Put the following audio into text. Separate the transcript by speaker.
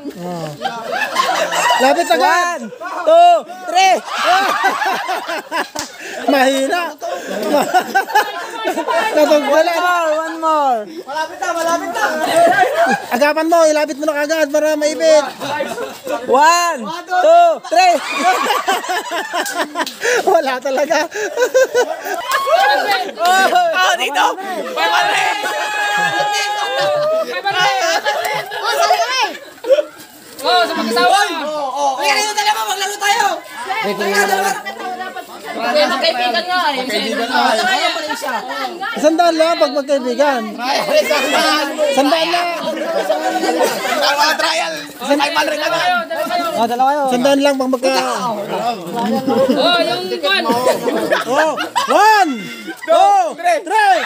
Speaker 1: Oh. Lapit agad.
Speaker 2: One, two, three.
Speaker 1: Mahina.
Speaker 2: One
Speaker 1: Natunggalan.
Speaker 2: more, one more.
Speaker 1: Agapan mo, ilapit mo na kagad para maipit.
Speaker 2: One, two, three.
Speaker 1: Wala talaga.
Speaker 2: Oh, dito.
Speaker 3: Oh, sa mag-asawa.
Speaker 4: Kaya kayo dalawa, maglaro tayo! Kaya dalawa!
Speaker 3: Kaya magkaibigan nga eh.
Speaker 1: Sandaan lang pag magkaibigan. Sandaan lang.
Speaker 5: Mga trial. Ay, malre ka na.
Speaker 2: Oh, dalawa yun.
Speaker 1: Sandaan lang pag magka...
Speaker 3: Oh, yung kwan.
Speaker 1: Oh, one, two, three.